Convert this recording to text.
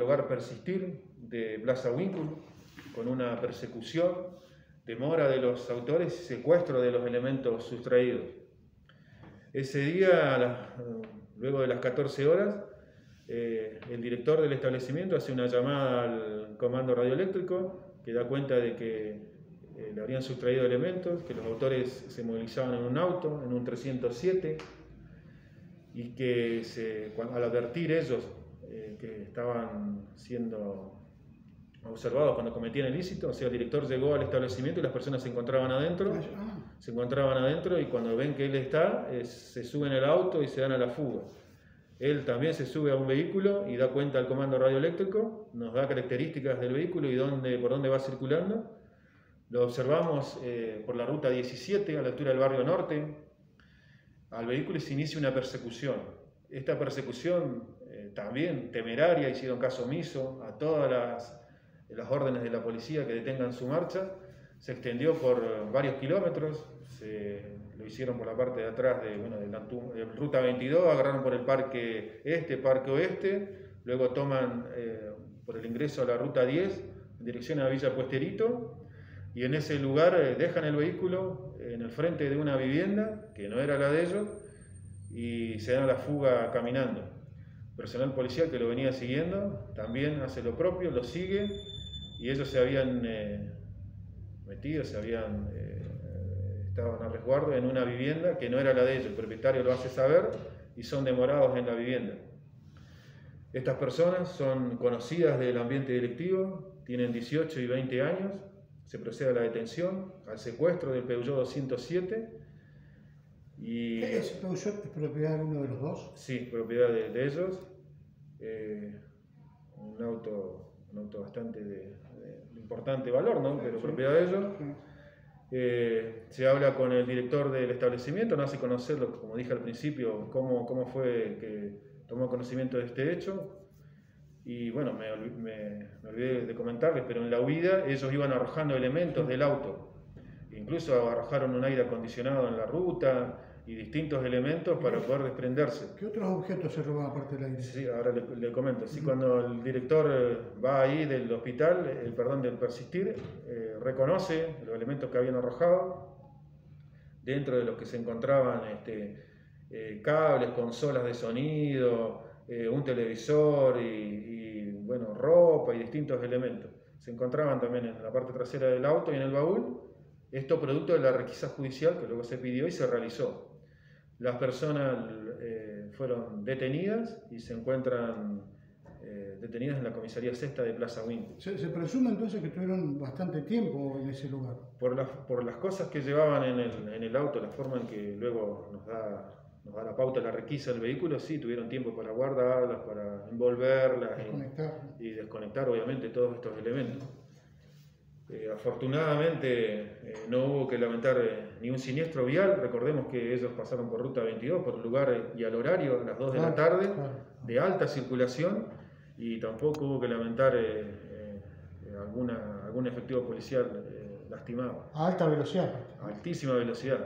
el hogar Persistir de Plaza Winkle, con una persecución, demora de los autores y secuestro de los elementos sustraídos. Ese día, luego de las 14 horas, eh, el director del establecimiento hace una llamada al comando radioeléctrico que da cuenta de que eh, le habrían sustraído elementos, que los autores se movilizaban en un auto, en un 307, y que al advertir ellos eh, que estaban siendo observados cuando cometían el ilícito, o sea, el director llegó al establecimiento y las personas se encontraban adentro, ah. se encontraban adentro y cuando ven que él está, se suben al auto y se dan a la fuga. Él también se sube a un vehículo y da cuenta al comando radioeléctrico, nos da características del vehículo y dónde, por dónde va circulando. Lo observamos eh, por la ruta 17 a la altura del barrio norte. Al vehículo se inicia una persecución. Esta persecución eh, también temeraria, hicieron caso omiso a todas las, las, órdenes de la policía que detengan su marcha. Se extendió por varios kilómetros, se, lo hicieron por la parte de atrás de, bueno, de la ruta 22, agarraron por el parque este, parque oeste, luego toman eh, por el ingreso a la ruta 10 en dirección a Villa Puesterito y en ese lugar eh, dejan el vehículo en el frente de una vivienda, que no era la de ellos, y se dan la fuga caminando. Personal policial que lo venía siguiendo también hace lo propio, lo sigue, y ellos se habían eh, metido, se habían, eh, estaban a resguardo en una vivienda que no era la de ellos, el propietario lo hace saber y son demorados en la vivienda. Estas personas son conocidas del ambiente directivo, tienen 18 y 20 años, se procede a la detención, al secuestro del Peugeot 207. Y, ¿Es Peugeot propiedad de uno de los dos? Sí, propiedad de, ellos. Eh, un, auto, un auto bastante de, importante valor, ¿no? pero propiedad de ellos. Eh, se habla con el director del establecimiento, no hace conocerlo, como dije al principio, cómo, cómo fue que tomó conocimiento de este hecho. Y bueno, me, olvidé de comentarles, pero en la huida ellos iban arrojando elementos del auto. Incluso arrojaron un aire acondicionado en la ruta y distintos elementos para poder desprenderse. ¿Qué otros objetos se roban aparte del aire? Sí, ahora le, comento. Sí, cuando el director eh, va ahí del hospital, el perdón del persistir, eh, reconoce los elementos que habían arrojado, dentro de los que se encontraban este, eh, cables, consolas de sonido, eh, un televisor y, bueno, ropa y distintos elementos. Se encontraban también en la parte trasera del auto y en el baúl. Esto producto de la requisa judicial que luego se pidió y se realizó. Las personas eh, fueron detenidas y se encuentran eh, detenidas en la comisaría sexta de Plaza Wing. Se, presume entonces que tuvieron bastante tiempo en ese lugar. Por las, por las cosas que llevaban en el, en el auto, la forma en que luego nos da nos da la pauta la requisa del vehículo, sí, tuvieron tiempo para guardarlas, para envolverlas Y, desconectar obviamente todos estos elementos. Eh, afortunadamente eh, no hubo que lamentar eh, ni un siniestro vial, recordemos que ellos pasaron por ruta 22, por el lugar y al horario, a las 2 de la tarde, de alta circulación, y tampoco hubo que lamentar alguna, algún efectivo policial lastimado. A alta velocidad. altísima velocidad.